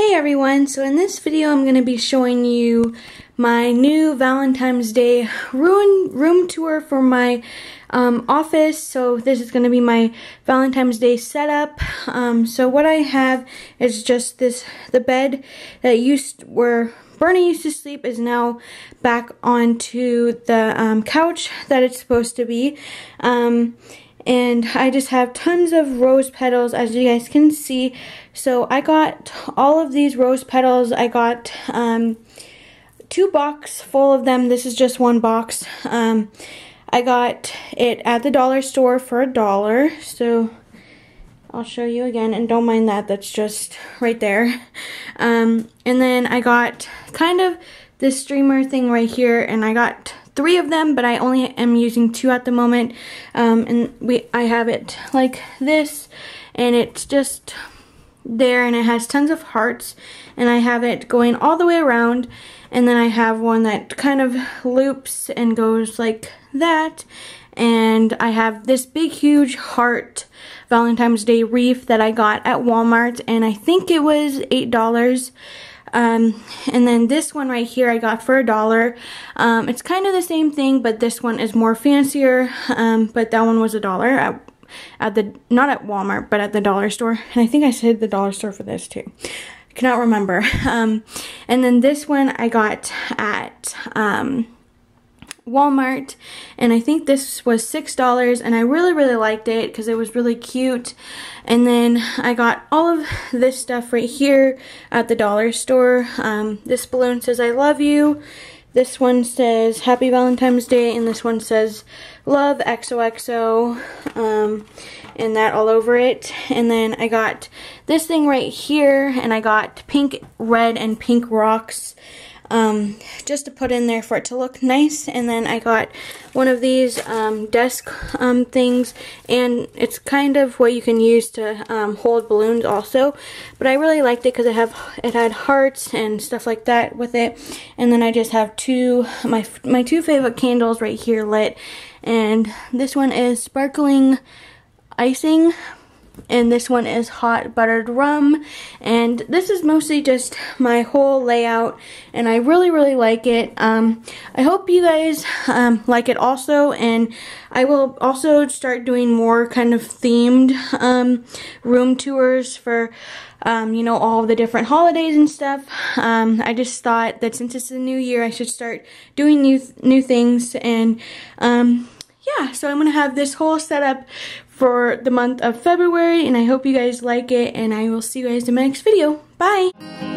Hey everyone, so in this video I'm going to be showing you my new Valentine's Day room, room tour for my um, office. So this is going to be my Valentine's Day setup. Um, so what I have is just this, the bed that used, where Bernie used to sleep is now back onto the um, couch that it's supposed to be. And I just have tons of rose petals as you guys can see. So I got all of these rose petals. I got um, two box full of them. This is just one box. Um, I got it at the dollar store for a dollar. So I'll show you again and don't mind that. That's just right there. Um, and then I got kind of this streamer thing right here and I got three of them, but I only am using two at the moment. Um, and we, I have it like this, and it's just there, and it has tons of hearts, and I have it going all the way around, and then I have one that kind of loops and goes like that, and I have this big huge heart Valentine's Day wreath that I got at Walmart, and I think it was $8. Um, and then this one right here I got for a dollar. Um, it's kind of the same thing, but this one is more fancier. Um, but that one was a dollar at, at the, not at Walmart, but at the dollar store. And I think I said the dollar store for this too. I cannot remember. Um, and then this one I got at, um, Walmart and I think this was $6 and I really really liked it because it was really cute and then I got all of this stuff right here at the dollar store. Um, this balloon says I love you. This one says Happy Valentine's Day and this one says Love XOXO um, and that all over it. And then I got this thing right here and I got pink, red, and pink rocks um, just to put in there for it to look nice. And then I got one of these um, desk um, things, and it's kind of what you can use to um, hold balloons also. But I really liked it because it have it had hearts and stuff like that with it. And then I just have two my my two favorite candles right here lit, and this one is sparkling icing and this one is hot buttered rum and this is mostly just my whole layout and I really really like it. Um, I hope you guys um, like it also and I will also start doing more kind of themed um, room tours for um, you know all the different holidays and stuff. Um, I just thought that since it's a new year I should start doing new new things and um, yeah, so I'm going to have this whole setup for the month of February and I hope you guys like it and I will see you guys in my next video. Bye!